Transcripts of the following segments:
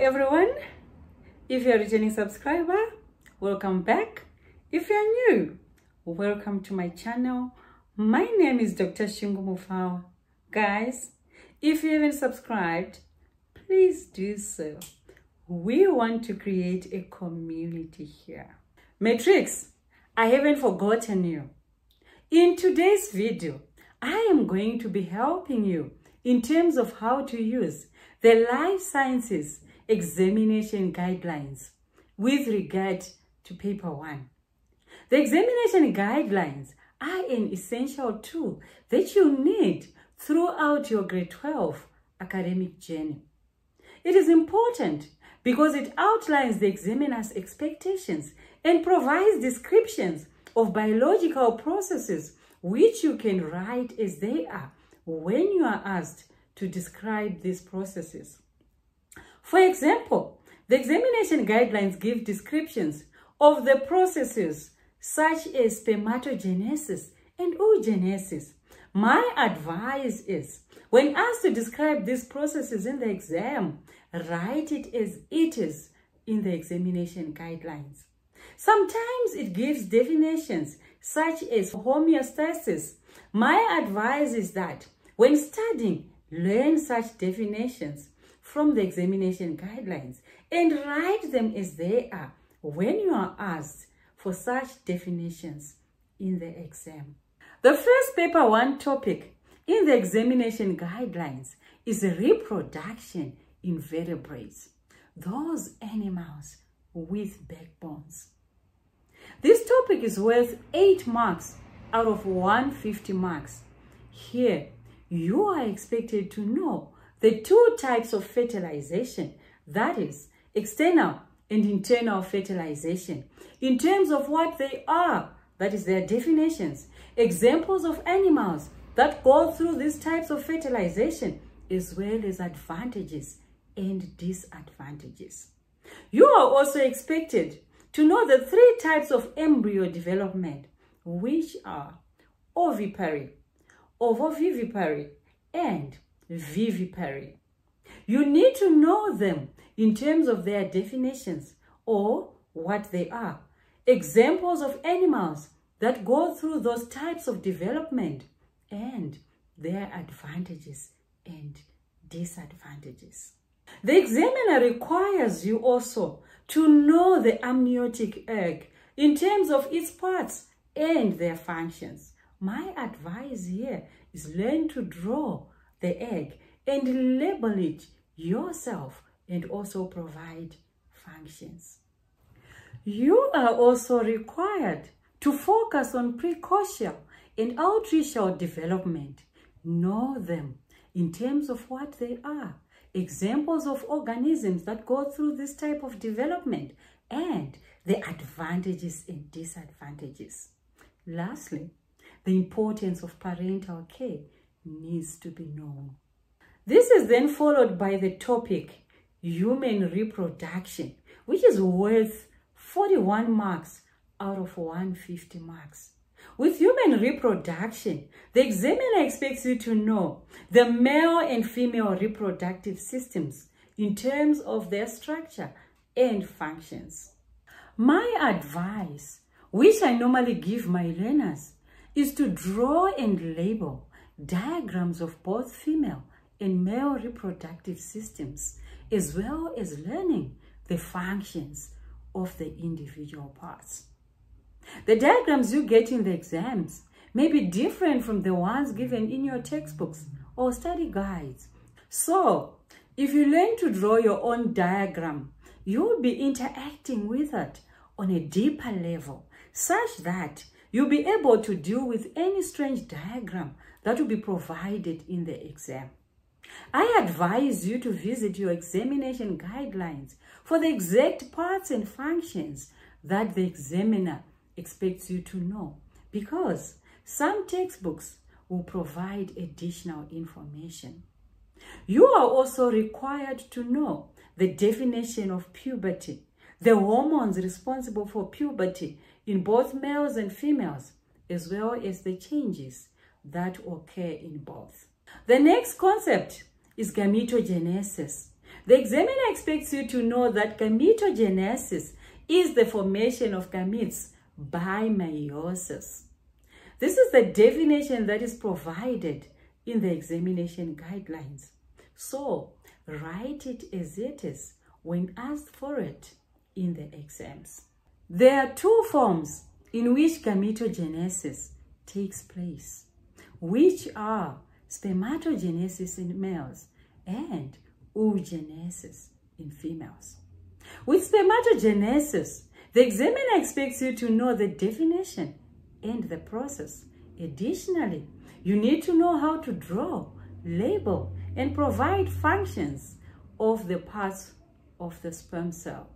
everyone. If you're a returning subscriber, welcome back. If you're new, welcome to my channel. My name is Dr. Shungu Mupfawa. Guys, if you haven't subscribed, please do so. We want to create a community here. Matrics, I haven't forgotten you. In today's video, I am going to be helping you in terms of how to use the life sciences examination guidelines with regard to paper one. The examination guidelines are an essential tool that you need throughout your grade 12 academic journey. It is important because it outlines the examiner's expectations and provides descriptions of biological processes which you can write as they are when you are asked to describe these processes. For example, the examination guidelines give descriptions of the processes such as spermatogenesis and oogenesis. My advice is, when asked to describe these processes in the exam, write it as it is in the examination guidelines. Sometimes it gives definitions such as homeostasis. My advice is that when studying, learn such definitions from the examination guidelines and write them as they are when you are asked for such definitions in the exam. The first paper one topic in the examination guidelines is reproduction in vertebrates, those animals with backbones. This topic is worth 8 marks out of 150 marks. Here, you are expected to know the two types of fertilization, that is, external and internal fertilization, in terms of what they are, that is their definitions, examples of animals that go through these types of fertilization, as well as advantages and disadvantages. You are also expected to know the three types of embryo development, which are ovipary, ovovivipary, and vivipary. You need to know them in terms of their definitions or what they are. Examples of animals that go through those types of development and their advantages and disadvantages. The examiner requires you also to know the amniotic egg in terms of its parts and their functions. My advice here is learn to draw the egg and label it yourself and also provide functions. You are also required to focus on precocial and altricial development. Know them in terms of what they are, examples of organisms that go through this type of development, and the advantages and disadvantages. Lastly, the importance of parental care needs to be known. This is then followed by the topic human reproduction, which is worth 41 marks out of 150 marks. With human reproduction, the examiner expects you to know the male and female reproductive systems in terms of their structure and functions. My advice, which I normally give my learners, is to draw and label diagrams of both female and male reproductive systems, as well as learning the functions of the individual parts. The diagrams you get in the exams may be different from the ones given in your textbooks or study guides. So, if you learn to draw your own diagram, you will be interacting with it on a deeper level, such that you'll be able to deal with any strange diagram that will be provided in the exam. I advise you to visit your examination guidelines for the exact parts and functions that the examiner expects you to know because some textbooks will provide additional information. You are also required to know the definition of puberty, the hormones responsible for puberty in both males and females, as well as the changes that occur in both. The next concept is gametogenesis. The examiner expects you to know that gametogenesis is the formation of gametes by meiosis. This is the definition that is provided in the examination guidelines. So, write it as it is when asked for it in the exams. There are two forms in which gametogenesis takes place, which are spermatogenesis in males and oogenesis in females. With spermatogenesis, the examiner expects you to know the definition and the process. Additionally, you need to know how to draw, label, and provide functions of the parts of the sperm cell.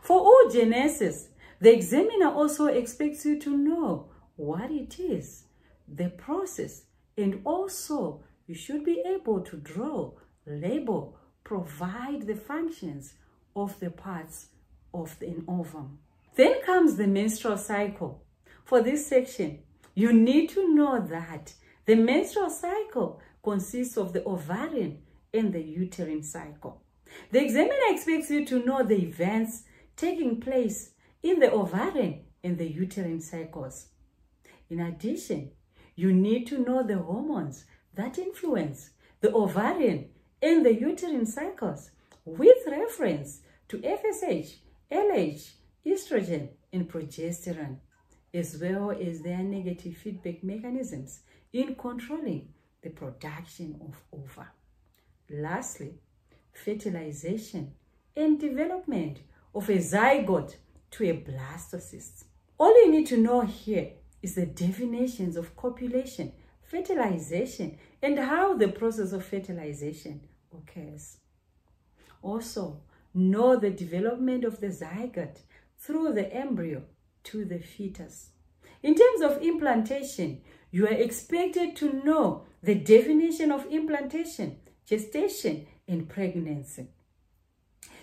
For oogenesis, the examiner also expects you to know what it is, the process, and also you should be able to draw, label, provide the functions of the parts of an ovum. Then comes the menstrual cycle. For this section, you need to know that the menstrual cycle consists of the ovarian and the uterine cycle. The examiner expects you to know the events taking place in the ovarian and the uterine cycles. In addition, you need to know the hormones that influence the ovarian and the uterine cycles with reference to FSH, LH, estrogen, and progesterone, as well as their negative feedback mechanisms in controlling the production of ova. Lastly, fertilization and development of a zygote to a blastocyst. All you need to know here is the definitions of copulation, fertilization, and how the process of fertilization occurs. Also, know the development of the zygote through the embryo to the fetus. In terms of implantation, you are expected to know the definition of implantation, gestation, and pregnancy.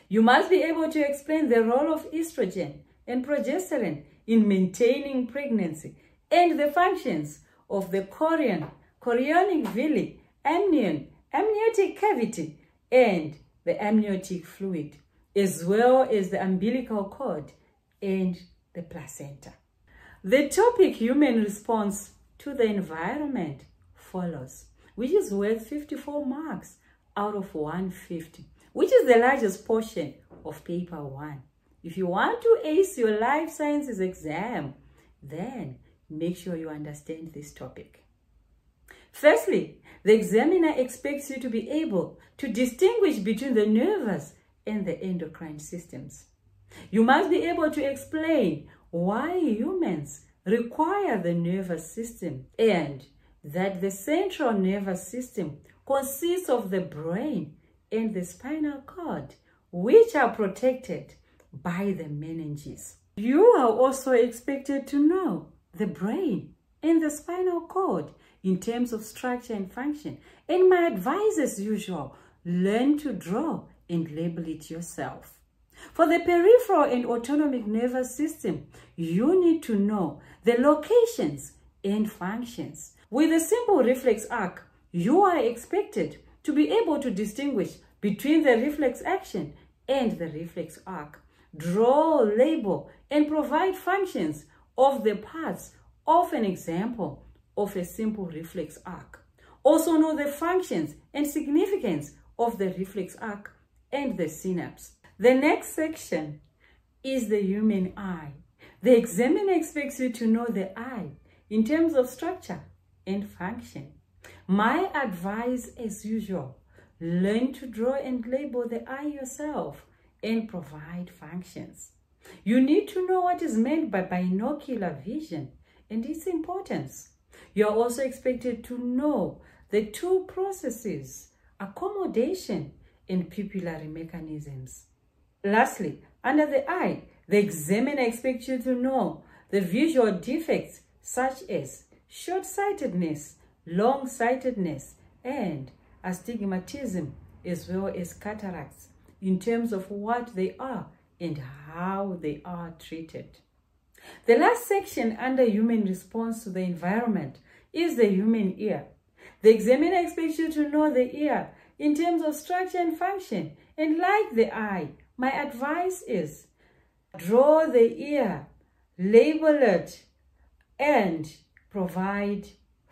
You must be able to explain the role of estrogen and progesterone in maintaining pregnancy and the functions of the chorion, chorionic villi, amnion, amniotic cavity, and the amniotic fluid, as well as the umbilical cord and the placenta. The topic human response to the environment follows, which is worth 54 marks out of 150 which is the largest portion of paper one. If you want to ace your life sciences exam, then make sure you understand this topic. Firstly, the examiner expects you to be able to distinguish between the nervous and the endocrine systems. You must be able to explain why humans require the nervous system and that the central nervous system consists of the brain and the spinal cord, which are protected by the meninges. You are also expected to know the brain and the spinal cord in terms of structure and function. And my advice as usual, learn to draw and label it yourself. For the peripheral and autonomic nervous system, you need to know the locations and functions. With a simple reflex arc, you are expected to be able to distinguish between the reflex action and the reflex arc. Draw, label, and provide functions of the parts of an example of a simple reflex arc. Also know the functions and significance of the reflex arc and the synapse. The next section is the human eye. The examiner expects you to know the eye in terms of structure and function. My advice as usual, learn to draw and label the eye yourself and provide functions. You need to know what is meant by binocular vision and its importance. You are also expected to know the two processes, accommodation and pupillary mechanisms. Lastly, under the eye, the examiner expects you to know the visual defects such as short-sightedness, long-sightedness, and astigmatism, as well as cataracts in terms of what they are and how they are treated. The last section under human response to the environment is the human ear. The examiner expects you to know the ear in terms of structure and function. And like the eye, my advice is draw the ear, label it, and provide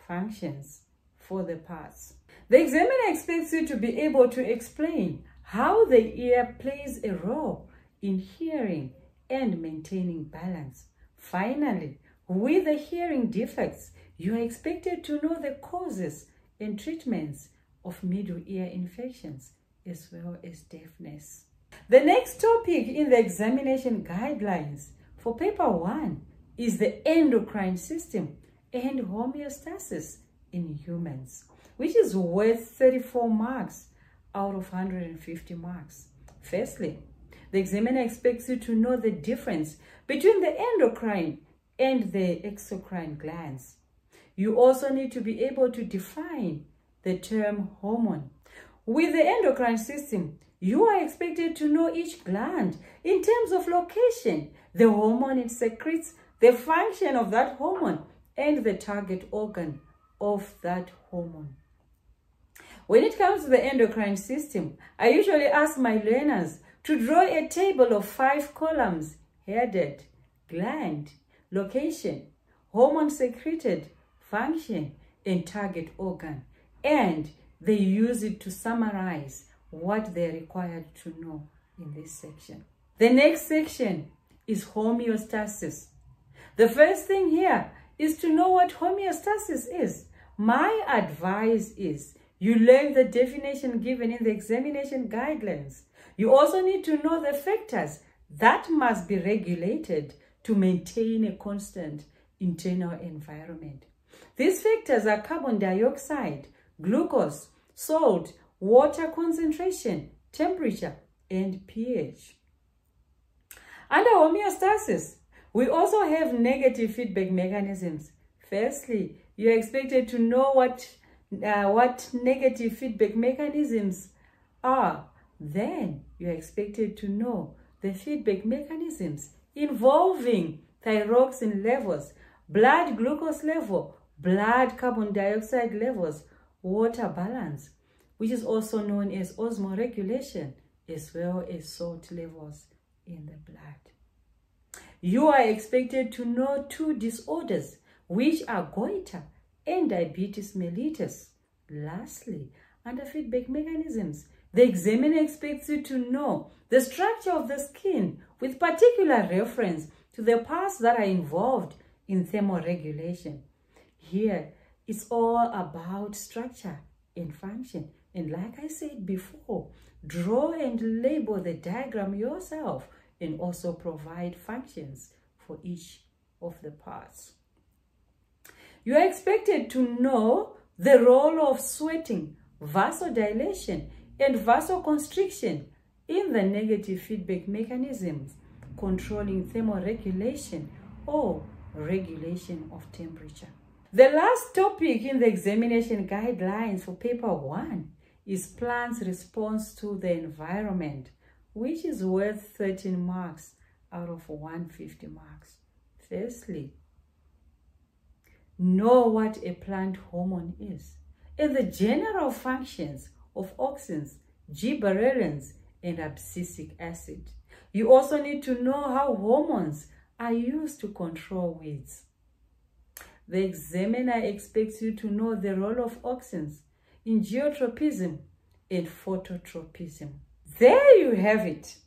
functions for the parts. The examiner expects you to be able to explain how the ear plays a role in hearing and maintaining balance. Finally, with the hearing defects, you are expected to know the causes and treatments of middle ear infections as well as deafness. The next topic in the examination guidelines for paper 1 is the endocrine system and homeostasis in humans, which is worth 34 marks out of 150 marks. Firstly, the examiner expects you to know the difference between the endocrine and the exocrine glands. You also need to be able to define the term hormone. With the endocrine system, you are expected to know each gland in terms of location, the hormone it secretes, the function of that hormone, and the target organ of that hormone. When it comes to the endocrine system, I usually ask my learners to draw a table of five columns headed, gland, location, hormone secreted, function, and target organ. And they use it to summarize what they're required to know in this section. The next section is homeostasis. The first thing here is to know what homeostasis is. My advice is you learn the definition given in the examination guidelines. You also need to know the factors that must be regulated to maintain a constant internal environment. These factors are carbon dioxide, glucose, salt, water concentration, temperature, and pH. Under homeostasis, we also have negative feedback mechanisms. Firstly, you're expected to know what, uh, what negative feedback mechanisms are. Then you're expected to know the feedback mechanisms involving thyroxine levels, blood glucose level, blood carbon dioxide levels, water balance, which is also known as osmoregulation, as well as salt levels in the blood. You are expected to know two disorders, which are goiter and diabetes mellitus. Lastly, under feedback mechanisms, the examiner expects you to know the structure of the skin with particular reference to the parts that are involved in thermoregulation. Here, it's all about structure and function. And like I said before, draw and label the diagram yourself and also provide functions for each of the parts. You are expected to know the role of sweating, vasodilation, and vasoconstriction in the negative feedback mechanisms controlling thermoregulation or regulation of temperature. The last topic in the examination guidelines for paper one is plant's response to the environment, which is worth 13 marks out of 150 marks. Firstly, know what a plant hormone is and the general functions of auxins, gibberellins, and abscisic acid. You also need to know how hormones are used to control weeds. The examiner expects you to know the role of auxins in geotropism and phototropism. There you have it.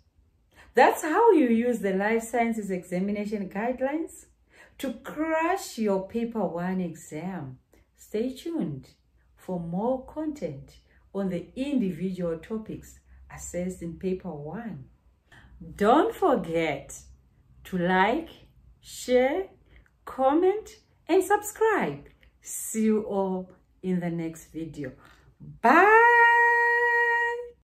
That's how you use the life sciences examination guidelines to crush your paper one exam. Stay tuned for more content on the individual topics assessed in paper one. Don't forget to like, share, comment, and subscribe. See you all in the next video. Bye.